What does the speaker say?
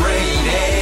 raining.